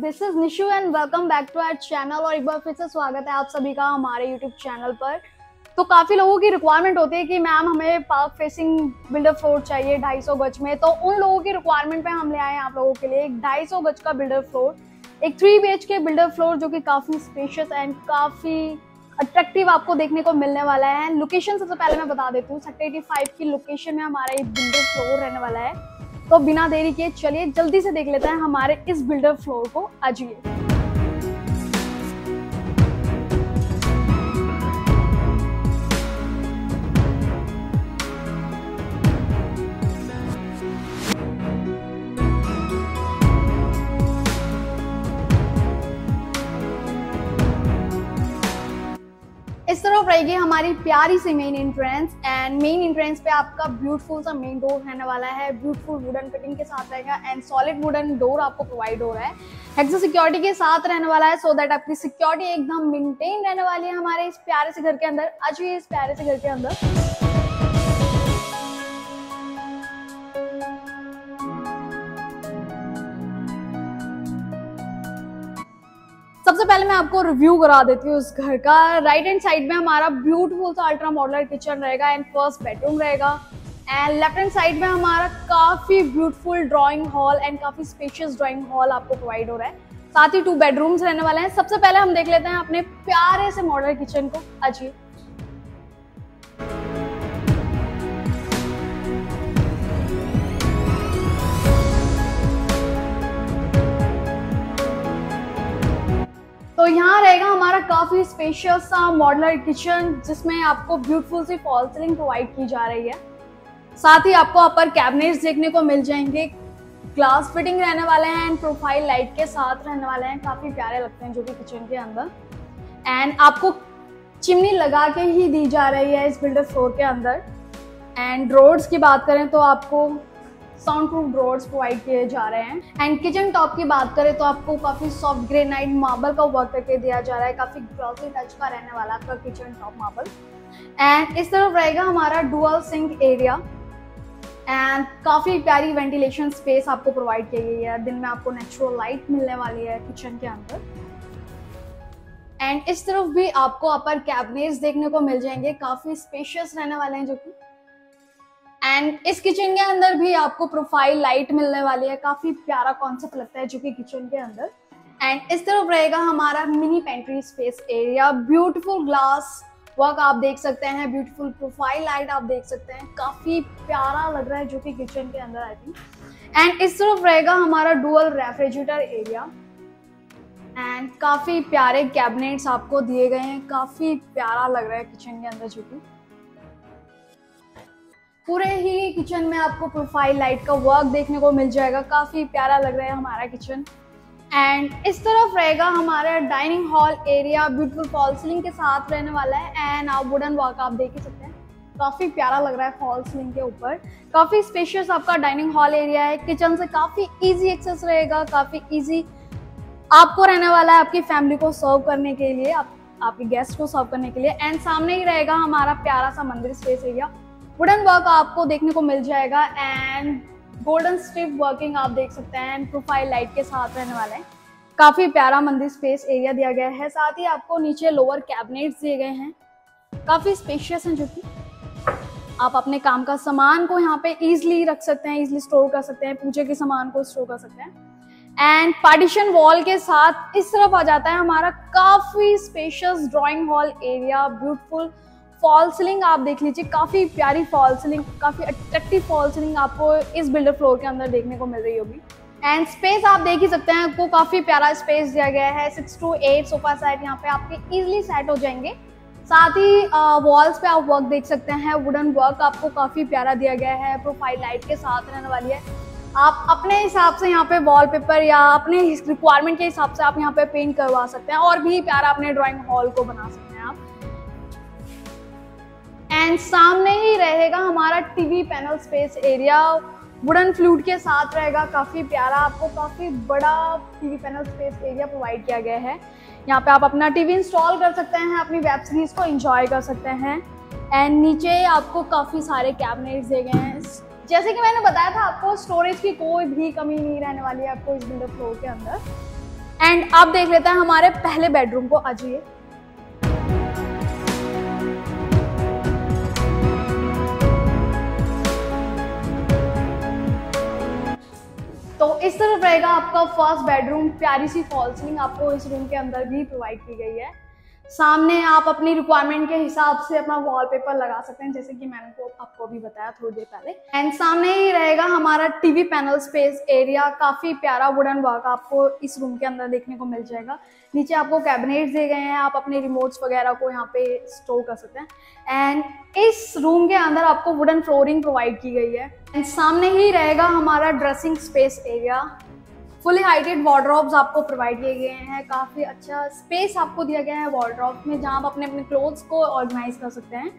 This is Nishu and welcome back to our channel और एक बार फिर से स्वागत है आप सभी का हमारे यूट्यूब चैनल पर। तो काफ़ी लोगों की रिक्वायरमेंट होती है कि मैम हमें पार्क फेसिंग बिल्डर फ्लोर चाहिए 250 गज में। तो उन लोगों की रिक्वायरमेंट पे हम ले आए हैं आप लोगों के लिए एक 250 गज का बिल्डर फ्लोर एक three B K builder floor जो कि काफ़ी स्पेशियस एंड काफ़ी अट्रैक्टिव आपको देखने को मिलने वाला है। लोकेशन सबसे पहले मैं बता देती हूँ सेक्टर एटी की लोकेशन में हमारा ये बिल्डर फ्लोर रहने वाला है। तो बिना देरी के चलिए जल्दी से देख लेते हैं हमारे इस बिल्डर फ्लोर को अजिए रहेगी हमारी प्यारी सी main entrance and main entrance पे आपका ब्यूटीफुल सा मेन डोर रहने वाला है। ब्यूटीफुल वुडन कटिंग के साथ रहेगा एंड सॉलिड वुडन डोर आपको प्रोवाइड हो रहा है। हेक्सा सिक्योरिटी के साथ रहने वाला है सो so दैट आपकी सिक्योरिटी एकदम मेंटेन रहने वाली है हमारे इस प्यारे से घर के अंदर। अच्छी इस प्यारे से घर के अंदर। सबसे पहले मैं आपको रिव्यू करा देती हूँ उस घर का। राइट एंड साइड में हमारा ब्यूटीफुल सा अल्ट्रा मॉडलर किचन रहेगा एंड फ़र्स्ट बेडरूम रहेगा। एंड लेफ़्ट एंड साइड में हमारा काफ़ी ब्यूटीफुल ड्राइंग हॉल एंड काफ़ी स्पेशियस ड्राइंग हॉल आपको प्रोवाइड हो रहा है। साथ ही टू बेडरूम्स रहने वाले हैं। सबसे पहले हम देख लेते हैं अपने प्यारे से मॉडल किचन को। अजीब यहाँ रहेगा हमारा काफ़ी स्पेशियस सा मॉडलर किचन जिसमें आपको ब्यूटीफुल सी फॉल सीलिंग प्रोवाइड की जा रही है। साथ ही आपको अपर कैबिनेट्स देखने को मिल जाएँगे। ग्लास फिटिंग रहने वाले हैं एंड प्रोफ़ाइल लाइट के साथ रहने वाले हैं। काफ़ी प्यारे लगते हैं जो कि किचन के अंदर। एंड आपको चिमनी लगा के ही दी जा रही है इस बिल्डर फ्लोर के अंदर। एंड रोड्स की बात करें तो आपको साउंड प्रूफ ड्रॉर्स प्रोवाइड किए जा रहे हैं। एंड किचन टॉप की बात करें तो आपको काफ़ी सॉफ्ट ग्रेनाइट मार्बल का वर्क करके दिया जा रहा है। काफ़ी ग्लॉसी टच का रहने वाला आपका किचन टॉप मार्बल एंड इस तरफ़ रहेगा हमारा डुअल सिंक एरिया एंड काफ़ी प्यारी वेंटिलेशन स्पेस आपको प्रोवाइड की गई है। दिन में आपको नेचुरल लाइट मिलने वाली है किचन के अंदर। एंड इस तरफ़ भी आपको अपर कैबिनेट्स देखने को मिल जाएँगे। काफ़ी स्पेशियस रहने वाले हैं जो कि। एंड इस किचन के अंदर भी आपको प्रोफ़ाइल लाइट मिलने वाली है। काफ़ी प्यारा कॉन्सेप्ट लगता है जो कि किचन के अंदर। एंड इस तरफ़ रहेगा हमारा mini pantry space area beautiful glass work आप देख सकते हैं ब्यूटीफुल प्रोफ़ाइल लाइट आप देख सकते हैं। काफ़ी प्यारा लग रहा है जो कि किचन के अंदर आई थिंक एंड इस तरफ़ रहेगा हमारा डुअल रेफ्रिजरेटर एरिया एंड काफ़ी प्यारे कैबिनेट्स आपको दिए गए हैं। काफ़ी प्यारा लग रहा है किचन के अंदर जो कि। पूरे ही किचन में आपको प्रोफ़ाइल लाइट का वर्क देखने को मिल जाएगा। काफ़ी प्यारा लग रहा है हमारा किचन एंड इस तरफ़ रहेगा हमारा dining hall area beautiful fall ceiling के साथ रहने वाला है। एंड आप वुडन वर्क आप देख ही सकते हैं। काफ़ी प्यारा लग रहा है फॉल सीलिंग के ऊपर। काफ़ी स्पेशियस आपका डाइनिंग हॉल एरिया है। किचन से काफ़ी ईजी एक्सेस रहेगा। काफ़ी ईजी आपको रहने वाला है आपकी फैमिली को सर्व करने के लिए, आप, आपके गेस्ट को सर्व करने के लिए। एंड सामने ही रहेगा हमारा प्यारा सा मंदिर स्पेस एरिया वुडन वर्क आपको देखने को मिल जाएगा एंड गोल्डन स्ट्रिप वर्किंग आप देख सकते हैं प्रोफ़ाइल लाइट के साथ रहने वाले हैं। काफ़ी प्यारा मंदिर स्पेस एरिया दिया गया है। साथ ही आपको नीचे लोअर कैबिनेट्स दिए गए हैं। काफ़ी स्पेशियस हैं जो कि। आप अपने काम का सामान को यहाँ पे इजिली रख सकते हैं इजिली स्टोर कर सकते हैं, पूजे के सामान को स्टोर कर सकते हैं। एंड पार्टीशन वॉल के साथ इस तरफ़ आ जाता है हमारा काफ़ी spacious drawing hall area beautiful fall ceiling आप देख लीजिए, काफ़ी प्यारी फॉल सीलिंग काफ़ी अट्रैक्टिव फॉल सीलिंग आपको इस बिल्डर फ्लोर के अंदर देखने को मिल रही होगी। एंड स्पेस आप देख ही सकते हैं, आपको काफ़ी प्यारा स्पेस दिया गया है। Six two eight sofa set यहाँ पे आपके इजिली सेट हो जाएँगे। साथ ही वॉल्स पे आप वर्क देख सकते हैं। वुडन वर्क आपको काफ़ी प्यारा दिया गया है। प्रोफ़ाइल लाइट के साथ रहने वाली है। आप अपने हिसाब से यहाँ पे वॉलपेपर या अपने रिक्वायरमेंट के हिसाब से आप यहाँ पे पेंट करवा सकते हैं। और भी प्यारा अपने ड्राइंग हॉल को बना सकते हैं एंड सामने ही रहेगा हमारा TV panel space area wooden flute के साथ रहेगा, काफ़ी प्यारा आपको काफ़ी बड़ा TV panel space area provide किया गया है। यहाँ पे आप अपना टीवी इंस्टॉल कर सकते हैं, अपनी वेब सीरीज़ को एंजॉय कर सकते हैं। एंड नीचे आपको काफ़ी सारे कैबिनेट्स दिए गए हैं। जैसे कि मैंने बताया था, आपको स्टोरेज की कोई भी कमी नहीं रहने वाली है आपको इस बिल्डर फ्लोर के अंदर। एंड आप देख लेते हैं हमारे पहले बेडरूम को, आजिए। तो इस तरफ़ रहेगा आपका फ़र्स्ट बेडरूम प्यारी सी फॉल सीलिंग आपको इस रूम के अंदर भी प्रोवाइड की गई है। सामने आप अपनी रिक्वायरमेंट के हिसाब से अपना वॉलपेपर लगा सकते हैं, जैसे कि मैंने को आपको भी बताया थोड़ी देर पहले। एंड सामने ही रहेगा हमारा टीवी पैनल स्पेस एरिया काफ़ी प्यारा वुडन वर्क आपको इस रूम के अंदर देखने को मिल जाएगा। नीचे आपको कैबिनेट्स दिए गए हैं, आप अपने रिमोट्स वगैरह को यहाँ पे स्टोर कर सकते हैं। एंड इस रूम के अंदर आपको वुडन फ्लोरिंग प्रोवाइड की गई है। एंड सामने ही रहेगा हमारा dressing space area fully heighted wardrobes आपको प्रोवाइड किए गए हैं। काफ़ी अच्छा स्पेस आपको दिया गया है वार्ड्रॉप में, जहाँ आप अपने अपने क्लोथ्स को ऑर्गेनाइज कर सकते हैं।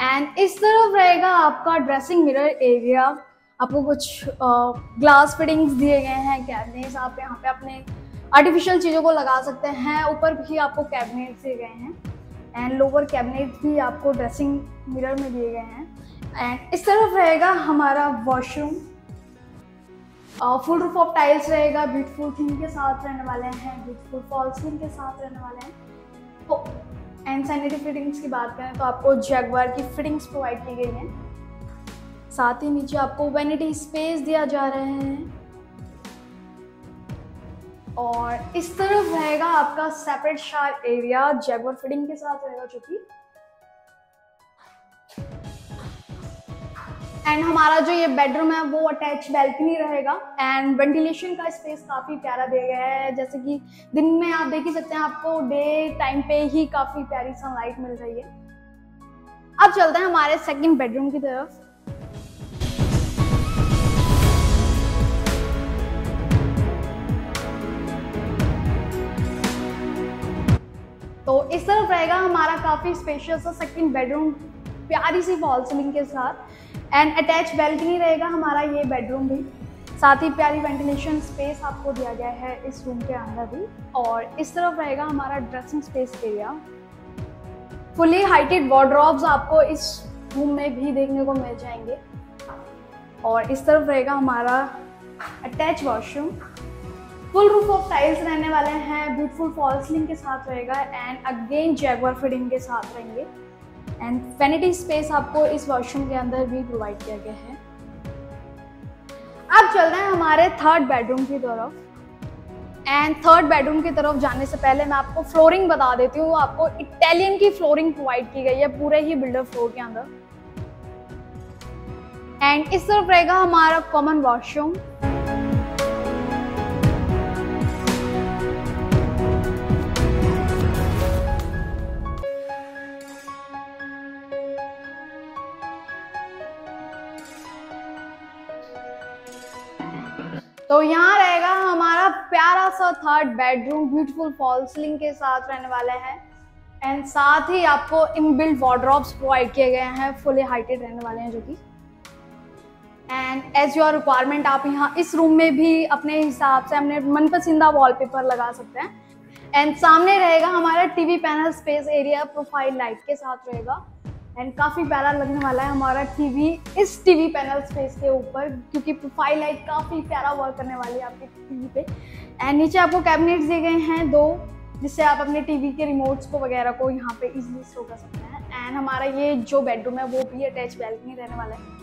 एंड इस तरफ़ रहेगा आपका ड्रेसिंग मिरर एरिया आपको कुछ ग्लास फिटिंग्स दिए गए हैं कैबिनेट्स आप यहाँ पे अपने आर्टिफिशियल चीज़ों को लगा सकते हैं। ऊपर भी आपको कैबिनेट दिए गए हैं एंड लोअर कैबिनेट भी आपको ड्रेसिंग मिरर में दिए गए हैं एंड इस तरफ़ रहेगा हमारा washroom full roof of tiles रहेगा ब्यूटीफुल थीम के साथ रहने वाले हैं ब्यूटीफुल फॉल थीम के साथ रहने वाले हैं। तो एंड सैनिटरी फिटिंग्स की बात करें तो आपको जैगवार की फिटिंग्स प्रोवाइड की गई हैं। साथ ही नीचे आपको वेनिटी स्पेस दिया जा रहे हैं। और इस तरफ़ रहेगा आपका सेपरेट शार एरिया जैगवर फिटिंग के साथ रहेगा जो कि। एंड हमारा जो ये बेडरूम है, वो अटैच बैल्कनी रहेगा। एंड वेंटिलेशन का स्पेस काफ़ी प्यारा दिया गया है। जैसे कि दिन में आप देख ही सकते हैं, आपको डे टाइम पे ही काफ़ी प्यारी सनलाइट मिल रही है। अब चलते हैं हमारे सेकंड बेडरूम की तरफ़। रहेगा हमारा काफ़ी स्पेशियस सा सेकंड बेडरूम प्यारी सी फॉल सीलिंग के साथ। एंड अटैच बैल्कनी रहेगा हमारा ये बेडरूम भी। साथ ही प्यारी वेंटिलेशन स्पेस आपको दिया गया है इस रूम के अंदर भी। और इस तरफ़ रहेगा हमारा dressing space area fully heighted wardrobes आपको इस रूम में भी देखने को मिल जाएँगे। और इस तरफ़ रहेगा हमारा attach washroom full roof of tiles रहने वाले हैं ब्यूटीफुल फॉल्सलिंग के साथ रहेगा एंड अगेन जैगवर फिटिंग के साथ रहेंगे। एंड वेनिटी स्पेस आपको इस वॉशरूम के अंदर भी प्रोवाइड किया गया है। अब चलते हैं हमारे थर्ड बेडरूम की तरफ़। एंड थर्ड बेडरूम की तरफ़ जाने से पहले मैं आपको फ्लोरिंग बता देती हूँ, आपको इटालियन की फ्लोरिंग प्रोवाइड की गई है पूरे ही बिल्डर फ्लोर के अंदर। एंड इस तरफ़ रहेगा हमारा कॉमन वॉशरूम सा third bedroom beautiful fall ceiling के साथ रहने वाले हैं। एंड साथ ही आपको इन बिल्ड वार्ड्रॉप्स प्रोवाइड किए गए हैं फुली हाइटेड रहने वाले हैं जो कि। एंड एज योर रिक्वायरमेंट आप यहाँ इस रूम में भी अपने हिसाब से अपने मनपसंदा वॉलपेपर लगा सकते हैं। एंड सामने रहेगा हमारा TV panel space area profile light के साथ रहेगा। एंड काफ़ी प्यारा लगने वाला है हमारा टीवी इस टीवी पैनल स्पेस के ऊपर, क्योंकि प्रोफ़ाइल लाइट काफ़ी प्यारा वर्क करने वाली है आपके टीवी पे। एंड नीचे आपको कैबिनेट दिए गए हैं दो, जिससे आप अपने टीवी के रिमोट्स को वगैरह को यहाँ पे इजीली स्टोर कर सकते हैं। एंड हमारा ये जो बेडरूम है, वो भी अटैच बैल्कनी रहने वाला है।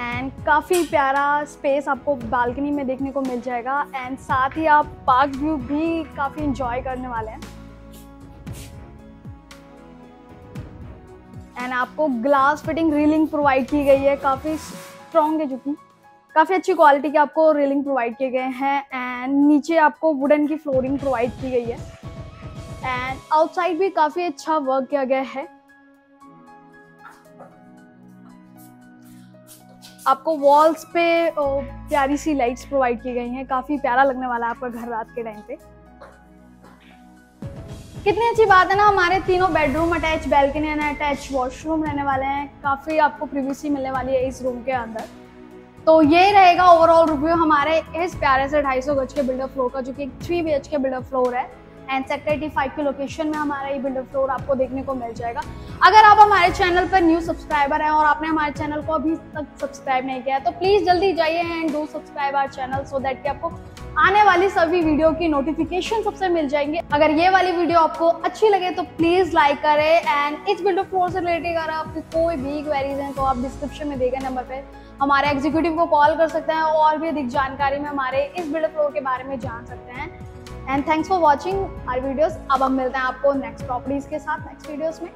एंड काफ़ी प्यारा स्पेस आपको बालकनी में देखने को मिल जाएगा। एंड साथ ही आप पार्क व्यू भी काफ़ी इंजॉय करने वाले हैं। एंड आपको ग्लास फिटिंग रीलिंग प्रोवाइड की गई है। काफ़ी स्ट्रॉन्ग है जो काफ़ी अच्छी क्वालिटी के आपको रीलिंग प्रोवाइड किए गए हैं एंड नीचे आपको वुडन की फ्लोरिंग प्रोवाइड की गई है। एंड आउटसाइड भी काफ़ी अच्छा वर्क किया गया है। आपको वॉल्स पे प्यारी सी लाइट्स प्रोवाइड की गई हैं। काफ़ी प्यारा लगने वाला है आपका घर रात के टाइम पे। कितनी अच्छी बात है ना, हमारे तीनों bedroom attach balcony and attach washroom रहने वाले हैं। काफ़ी आपको प्रिवेसी मिलने वाली है इस रूम के अंदर। तो ये रहेगा ओवरऑल रिव्यू हमारे इस प्यारे से 250 गज के बिल्डर फ्लोर का, जो कि थ्री बीएच के बिल्डर फ्लोर है। एंड सेक्टर एटी फाइव की लोकेशन में हमारा ये बिल्डर फ्लोर आपको देखने को मिल जाएगा। अगर आप हमारे चैनल पर न्यू सब्सक्राइबर हैं और आपने हमारे चैनल को अभी तक सब्सक्राइब नहीं किया है तो प्लीज़ जल्दी जाइए and do subscribe our channel so that कि आपको आने वाली सभी वीडियो की नोटिफिकेशन सबसे मिल जाएँगे। अगर ये वाली वीडियो आपको अच्छी लगे तो प्लीज़ लाइक करें एंड इस बिल्डर फ्लोर से रिलेटेड अगर आपकी कोई भी क्वेरीज हैं तो आप डिस्क्रिप्शन में देगा नंबर पे। हमारे एग्जीक्यूटिव को कॉल कर सकते हैं और भी अधिक जानकारी में हमारे इस बिल्डर फ्लोर के बारे में जान सकते हैं। And thanks for watching our videos अब हम मिलते हैं आपको नेक्स्ट प्रॉपर्टीज़ के साथ नेक्स्ट वीडियोज़ में।